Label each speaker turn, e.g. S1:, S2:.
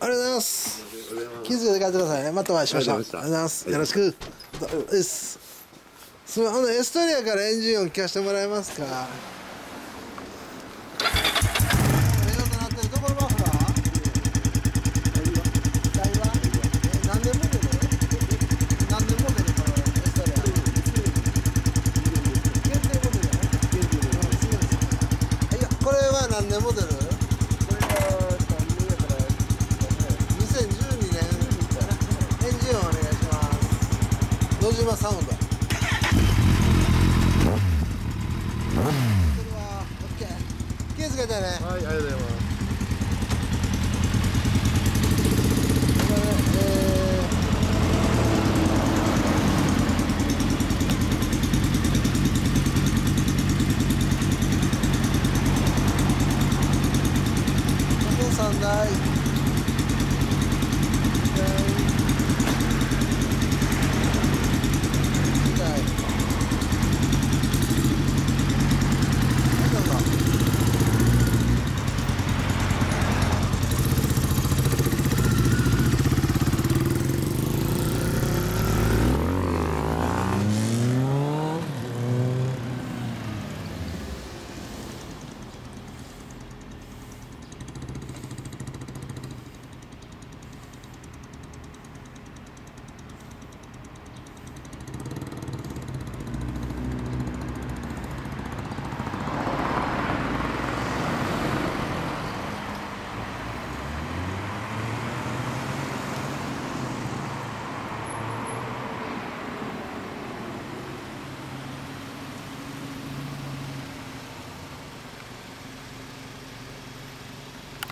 S1: ありがとうございます。気づけて帰ってくださいね。またお会いしましょう。ありがとうございます。よろしく。ですすみませんエストリアからエンジン音聞かせてもらえますか野島サウンド。は
S2: いありがとうございます。さんない。